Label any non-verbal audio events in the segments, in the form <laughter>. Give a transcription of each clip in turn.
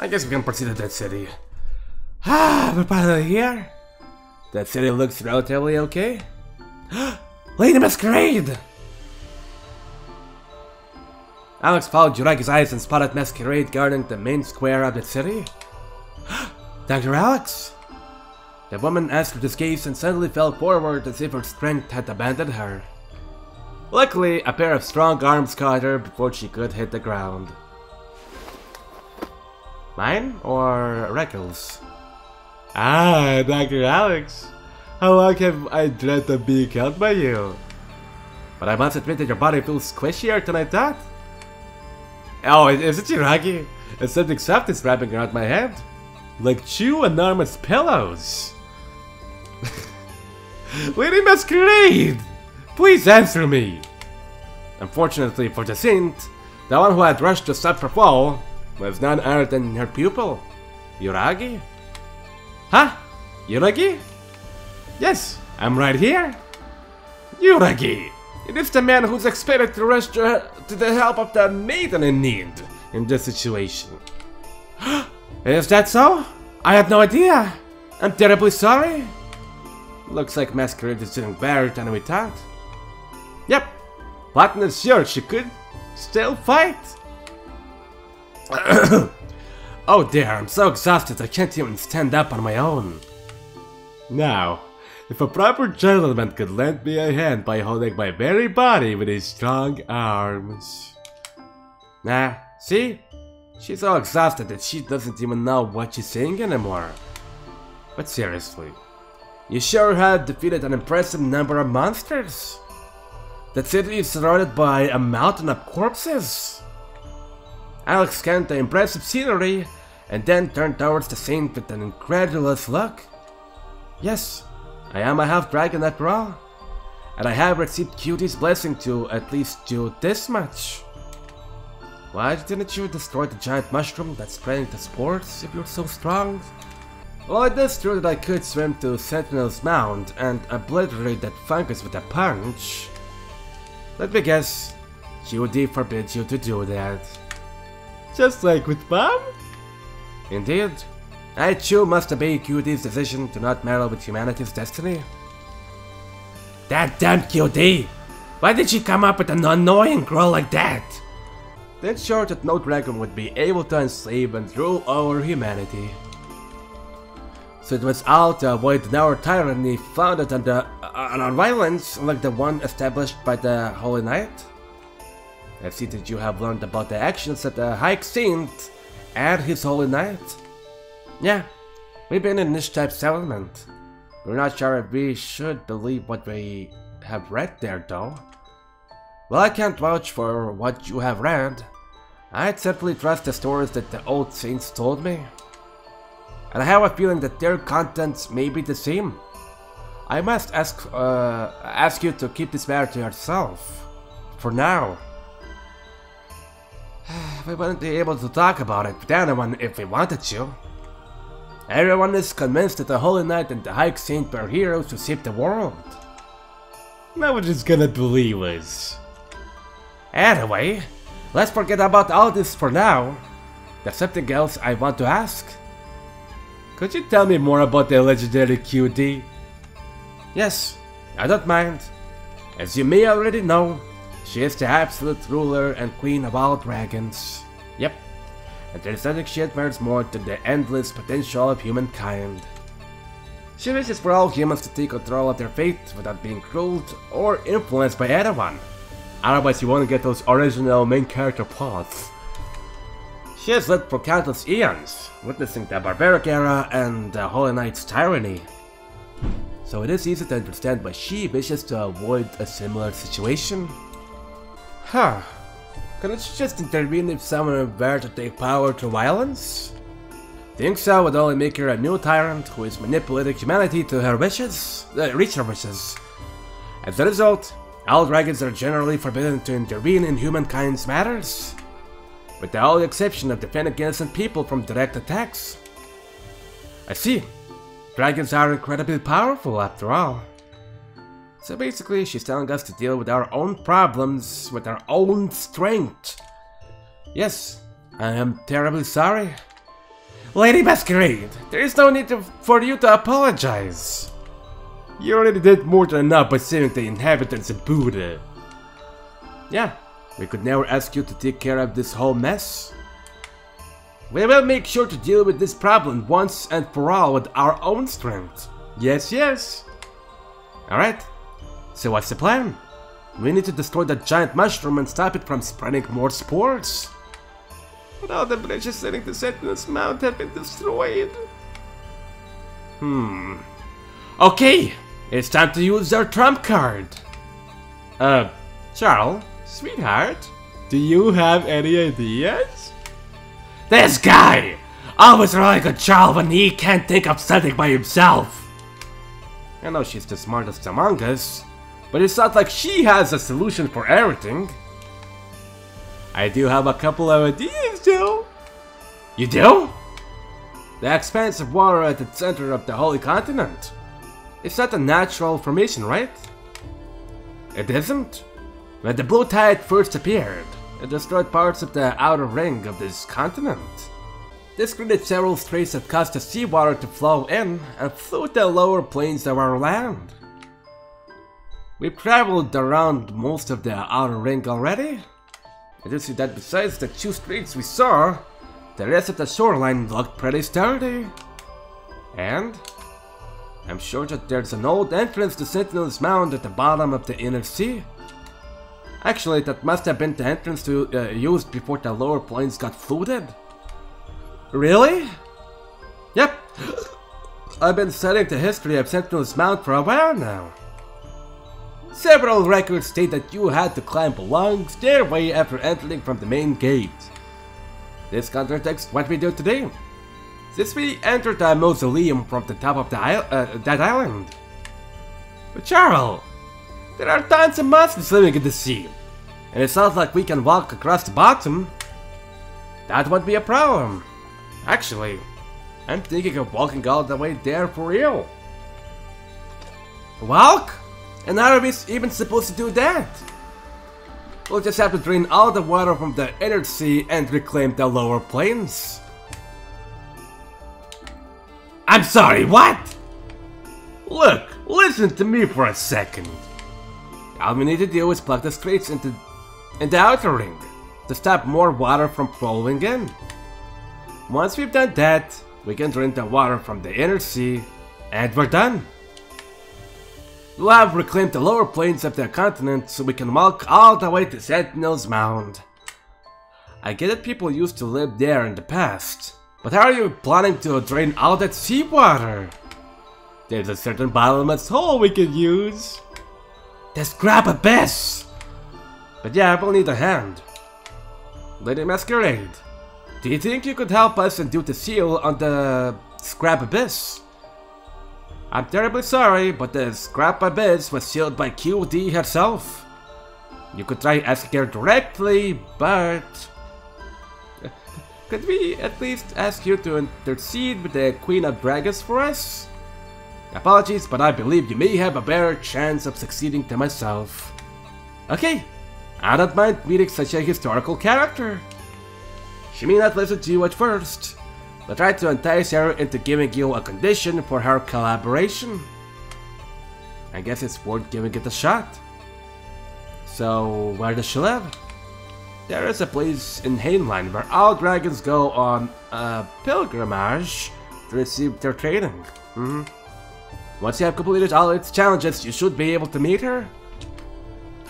I guess we can proceed to that city. Ah, we're finally here. That city looks relatively okay. <gasps> Lady Masquerade! Alex followed Yuragi's eyes and spotted Masquerade guarding the main square of the city. <gasps> Dr. Alex! The woman answered his gaze and suddenly fell forward as if her strength had abandoned her. Luckily, a pair of strong arms caught her before she could hit the ground. Mine or Reckles? Ah, Dr. Alex. How long have I dreamt of being held by you? But I must admit that your body feels squishier than I thought. Oh, is it Yuragi? And something soft is wrapping around my head. Like two enormous pillows. <laughs> Lady Masquerade! Please answer me! Unfortunately for saint, the one who had rushed to stop her fall was none other than her pupil, Yuragi. Huh? Yuragi? Yes, I'm right here. Yuragi! It is the man who's expected to to, to the help of the maiden in need in this situation. <gasps> is that so? I had no idea. I'm terribly sorry. Looks like Masquerade is doing better than we thought. Yep, Platinum is sure she could still fight. <coughs> oh dear, I'm so exhausted I can't even stand up on my own. Now, if a proper gentleman could lend me a hand by holding my very body with his strong arms. Nah, see? She's so exhausted that she doesn't even know what she's saying anymore. But seriously, you sure have defeated an impressive number of monsters. The city is surrounded by a mountain of corpses. Alex scanned the impressive scenery and then turned towards the saint with an incredulous look. Yes, I am a half-dragon after all, and I have received QD's blessing to at least do this much. Why didn't you destroy the giant mushroom that's spreading the spores if you're so strong? Well, it is true that I could swim to Sentinel's Mound and obliterate that fungus with a punch. Let me guess, QD forbids you to do that. Just like with Mom? Indeed. I too must obey QD's decision to not meddle with humanity's destiny. That damn QD! Why did she come up with an annoying girl like that? Then sure that no dragon would be able to enslave and rule over humanity. So it was all to avoid our tyranny founded on, the, uh, on violence like the one established by the Holy Knight? I see that you have learned about the actions of the High Saint and his Holy Knight. Yeah, we've been in this type settlement. We're not sure if we should believe what we have read there though. Well, I can't vouch for what you have read. I'd simply trust the stories that the old saints told me. And I have a feeling that their contents may be the same. I must ask, uh, ask you to keep this matter to yourself. For now. We wouldn't be able to talk about it with anyone if we wanted to. Everyone is convinced that the Holy Knight and the High Saint were heroes to save the world. Nobody's gonna believe us. Anyway, let's forget about all this for now. There's something else I want to ask. Could you tell me more about the legendary QD? Yes, I don't mind. As you may already know, she is the absolute ruler and queen of all dragons. Yep, and there's nothing she admires more than the endless potential of humankind. She wishes for all humans to take control of their fate without being ruled or influenced by anyone. Otherwise you won't get those original main character paths. She has lived for countless eons, witnessing the barbaric era and the Holy Knight's tyranny. So it is easy to understand why she wishes to avoid a similar situation. Huh. Couldn't she just intervene if someone were to take power through violence? Think so would only make her a new tyrant who is manipulating humanity to her wishes, uh, reach her wishes. As a result, all dragons are generally forbidden to intervene in humankind's matters, with the only exception of defending innocent people from direct attacks. I see. Dragons are incredibly powerful after all. So basically, she's telling us to deal with our own problems with our own strength. Yes, I am terribly sorry. Lady Masquerade, there is no need to, for you to apologize. You already did more than enough by saving the inhabitants of Buddha. Yeah, we could never ask you to take care of this whole mess. We will make sure to deal with this problem once and for all with our own strength. Yes, yes. Alright, so what's the plan? We need to destroy that giant mushroom and stop it from spreading more spores. But all the bridges leading to Sentinel's Mound have been destroyed. Hmm. Okay, it's time to use our trump card. Uh, Charl, sweetheart, do you have any ideas? This guy! Always relying on Charl when he can't think of something by himself. I know she's the smartest among us, but it's not like she has a solution for everything. I do have a couple of ideas, though. You do? The expanse of water at the center of the Holy Continent. It's not a natural formation, right? It isn't? When the blue tide first appeared, it destroyed parts of the outer ring of this continent. This created several straits that caused the seawater to flow in and flood the lower plains of our land. We've traveled around most of the outer ring already. I do see that besides the two straits we saw, the rest of the shoreline looked pretty sturdy. And I'm sure that there's an old entrance to Sentinel's Mound at the bottom of the inner sea. Actually, that must have been the entrance to, uh, used before the lower plains got flooded. Really? Yep. <gasps> I've been studying the history of Sentinel's Mound for a while now. Several records state that you had to climb a long stairway after entering from the main gate. This contradicts what we do today, since we entered the mausoleum from the top of the uh, that island. But Charl, there are tons of monsters living in the sea, and it's not like we can walk across the bottom. That won't be a problem. Actually, I'm thinking of walking all the way there for real. Walk? And how are we even supposed to do that? We'll just have to drain all the water from the inner sea and reclaim the lower plains. I'm sorry, what? Look, listen to me for a second. All we need to do is plug the straits into in the outer ring to stop more water from flowing in. Once we've done that, we can drain the water from the inner sea, and we're done. We'll have reclaimed the lower plains of the continent so we can walk all the way to Sentinel's Mound. I get that people used to live there in the past, but how are you planning to drain all that seawater? There's a certain bottomless hole we could use. The Scrap Abyss! But yeah, I will need a hand. Lady Masquerade, do you think you could help us and do the seal on the Scrap Abyss? I'm terribly sorry, but the Scrap Abyss was sealed by QD herself. You could try asking her directly, but... Could we at least ask you to intercede with the Queen of Dragons for us? Apologies, but I believe you may have a better chance of succeeding than myself. Okay, I don't mind meeting such a historical character. She may not listen to you at first, but try to entice her into giving you a condition for her collaboration. I guess it's worth giving it a shot. So, where does she live? There is a place in Hainland where all dragons go on a pilgrimage to receive their training. Mm -hmm. Once you have completed all its challenges, you should be able to meet her.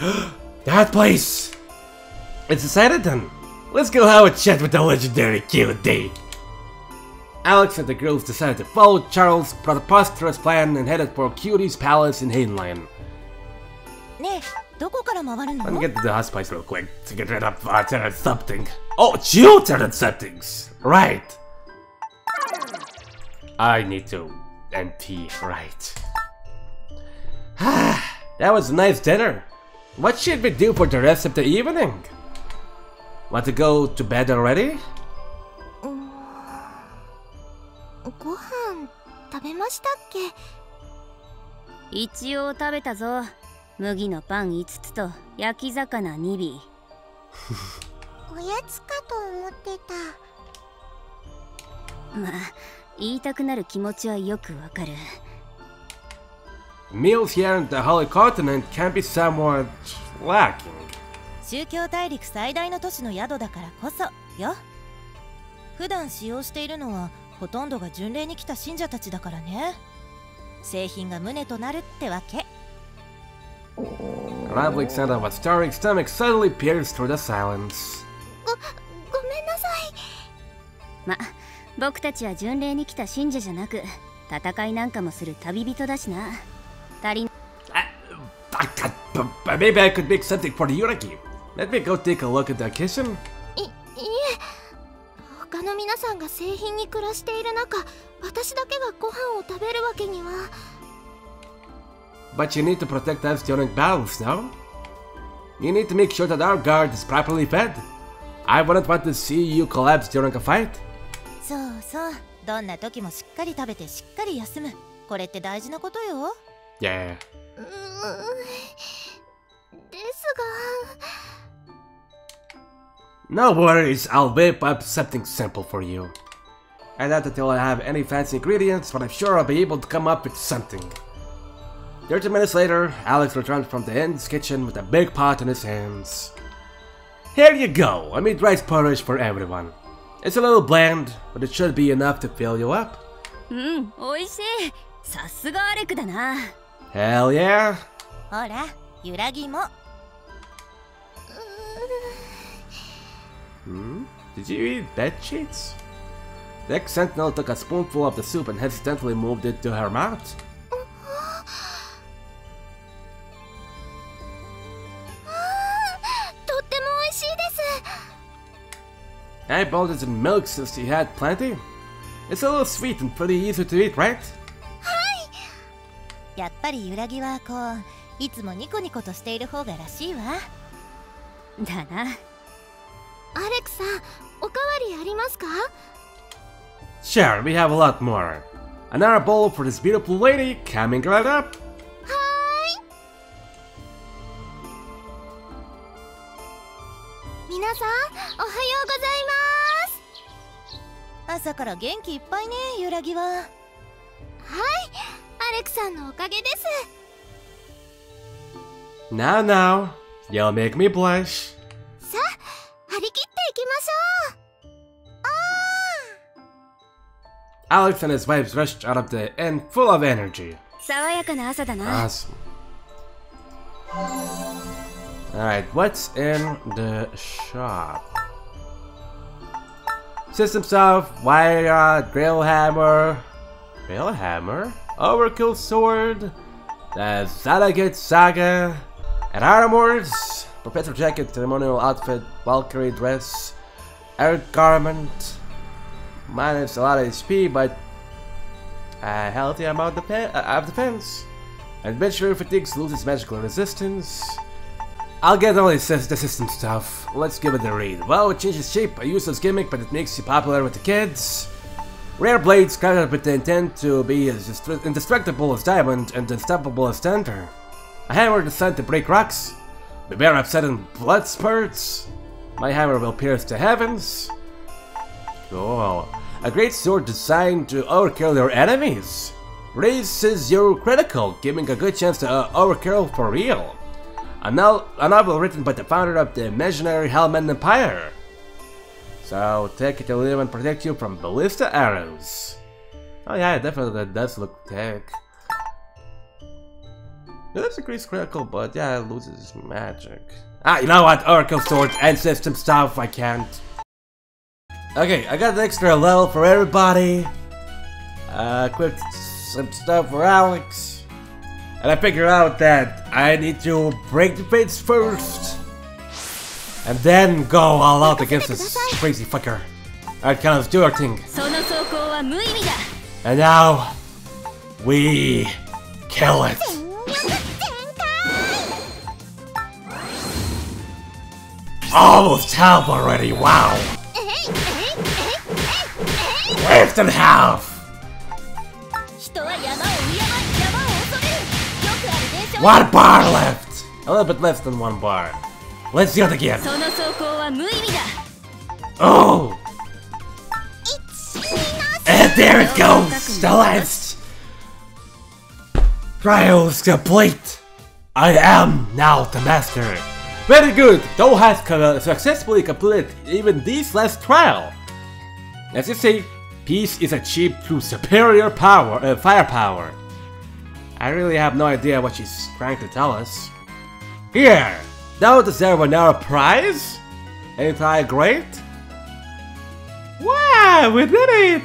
<gasps> that place! It's decided then. Let's go have a chat with the legendary QD. Alex and the girls decided to follow Charl's preposterous plan and headed for QD's palace in Hainline. Let me get to the hospice real quick to get rid of uh, tenant something. Oh, you, tenant somethings! Right. I need to empty, right. <sighs> that was a nice dinner. What should we do for the rest of the evening? Want to go to bed already? べましたっけ？一応食べたぞ。麦のパン5つと焼き魚2尾。おやつかと思ってた。まあ言いたくなる気持ちはよくわかる。Meals here in the Holy Continent can be somewhat lacking. 宗教大陸最大の都市の宿だからこそよ。普段使用しているのはほとんどが巡礼に来た信者たちだからね製品が胸となるってわけ rambling sound of a stirring stomach suddenly pierced through the silence. ごごめんなさいま僕たちは巡礼に来た信者じゃなく戦いなんかもする旅人だしな足り Uh, b- maybe I could make something for the Yuraki. Let me go take a look at the kitchen. の皆さんが製品に暮らしている中私だけがご飯を食べるわけには But you need to protect us during battles, no? You need to make sure that our guard is properly fed. I wouldn't want to see you collapse during a fight. そうそうどんな時もしっかり食べてしっかり休むこれって大事なことよ Yeah. うーんですが No worries, I'll whip up something simple for you. I doubt that you'll have any fancy ingredients, but I'm sure I'll be able to come up with something. 30 minutes later, Alex returns from the inn's kitchen with a big pot in his hands. Here you go, I made rice porridge for everyone. It's a little bland, but it should be enough to fill you up. うん美味しいさすがアレクだな Hell yeah! ほら揺らぎも Hmm? Did you eat bed sheets? The ex-sentinel took a spoonful of the soup and hesitantly moved it to her mouth. とっても美味しいです I boiled it in milk since you had plenty. It's a little sweet and pretty easy to eat, right? やっぱり揺らぎはこういつもニコニコとしている方がらしいわだな アレクさんおかわりありますか Sure, we have a lot more. Another bowl for this beautiful lady coming right up. 皆さんおはようございます朝から元気いっぱいね揺らぎははいアレクさんのおかげです Now, now, you'll make me blush. さあ張り切っていきましょう Alex and his wives rushed out of the inn full of energy. 爽やかな朝だな Awesome. Alright, what's in the shop? System stuff, wire rod, drill hammer, drill hammer, overkill sword, the Zalagate saga, and armors, professor jacket, ceremonial outfit, Valkyrie dress, air garment, minus a lot of HP, but a healthy amount of, uh, of defense. Adventurer fatigues loses magical resistance. I'll get all the sys- the system stuff. Let's give it a read. Well, it changes shape, a useless gimmick, but it makes you popular with the kids. Rare blades cut crafted with the intent to be as indestructible as diamond and unstoppable as thunder. A hammer designed to break rocks. Beware of sudden blood spurts. My hammer will pierce the heavens. Cool. A great sword designed to overkill your enemies. Raises your critical, giving a good chance to uh, overkill for real. A, no- a novel written by the founder of the imaginary Hellman Empire. So take it to live and protect you from ballista arrows. Oh yeah, it definitely does look tech. It does increase critical, but yeah, it loses magic. Ah, you know what? Oracle Swords and System stuff, I can't. Okay, I got an extra level for everybody. Uh, equipped some stuff for Alex. And I figured out that I need to break the fence first. And then go all out against this crazy fucker. Alright, kind of do our thing. Uh, and now, we kill it. almost half already, wow! Ripped and half! One bar left! A little bit less than one bar. Let's do it again! Oh! And there it goes! The last! Trials complete! I am now the master! Very good! Thou has successfully completed even this last trial! As you see, peace is achieved through superior power, uh, firepower. I really have no idea what she's trying to tell us. Here! Thou deserve another prize? Ain't I great? Wow, we did it!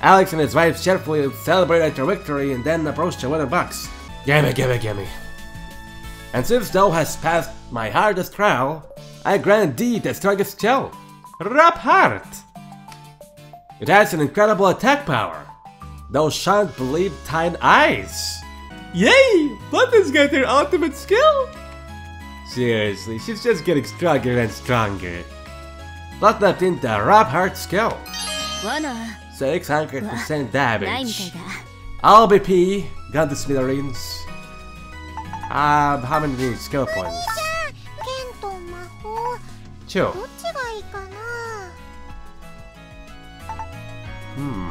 Alex and his wife cheerfully celebrated their victory and then approached the winning box. Gimme, gimme, gimme. And since thou hast passed my hardest trial, I grant thee the strongest shell, Rap Heart! It has an incredible attack power. Thou shalt believe thine eyes. Yay! Button's got her ultimate skill! Seriously, she's just getting stronger and stronger. Not left in the Rap Heart skill. 600% damage. LBP, Gun Smithereens. Ah, How many skill points? Two. Hmm.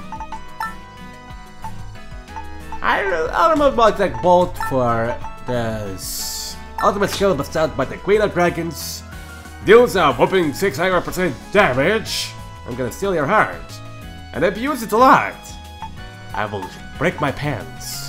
I don't, I'm know about to bolt for this ultimate skill bestowed by the Queen of Dragons. Deals a whopping 600% damage. I'm gonna steal your heart. And abuse it a lot. I will break my pants.